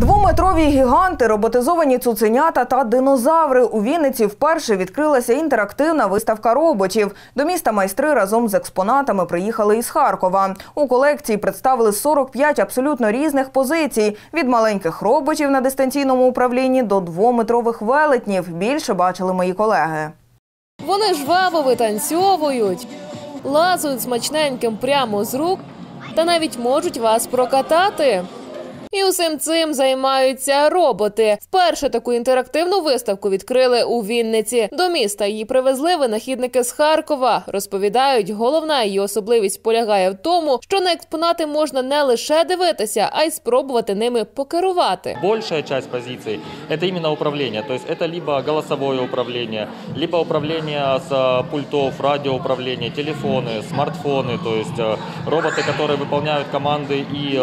Двометрові гіганти, роботизовані цуценята та динозаври. У Вінниці вперше відкрилася інтерактивна виставка роботів. До міста майстри разом з експонатами приїхали із Харкова. У колекції представили 45 абсолютно різних позицій від маленьких роботів на дистанційному управлінні до двометрових велетнів. Більше бачили мої колеги. Вони жваво витанцьовують, лазують смачненьким прямо з рук та навіть можуть вас прокатати. І усім цим займаються роботи. Вперше таку інтерактивну виставку відкрили у Вінниці. До міста її привезли винахідники з Харкова. Розповідають, головна її особливість полягає в тому, що на експонати можна не лише дивитися, а й спробувати ними покерувати. Большая часть позиций – это именно управление. То есть это либо голосовое управление, либо управление с э, пультов, радиоуправление, телефоны, смартфоны. То есть э, роботы, которые выполняют команды и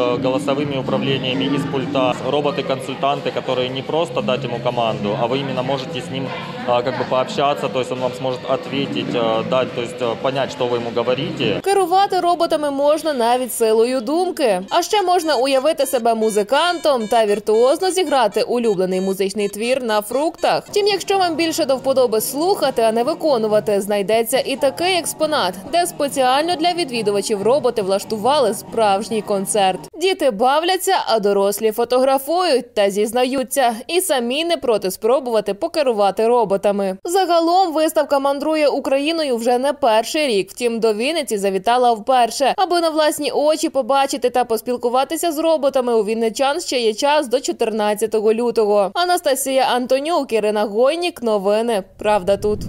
э, голосовыми управлениями из пульта. Роботы-консультанты, которые не просто дать ему команду, а вы именно можете с ним э, как бы пообщаться. То есть он вам сможет ответить, э, дать, то есть э, понять, что вы ему говорите. Керувати роботами можна навіть силою думки. А ще можна уявити себе музикантом та віртуозно зіграти улюблений музичний твір на фруктах. Втім, якщо вам більше до вподоби слухати, а не виконувати, знайдеться і такий експонат, де спеціально для відвідувачів роботи влаштували справжній концерт. Діти бавляться, а дорослі фотографують та зізнаються, і самі не проти спробувати покерувати роботами. Загалом виставка мандрує Україною вже не перший рік. Втім, до Вінниці завітала вперше, аби на власні очі побачити та поспілкуватися з роботами. У вінничан ще є час до 14 лютого. Анастасія Антонюк, Ірина Гойнік. Новини. Правда тут.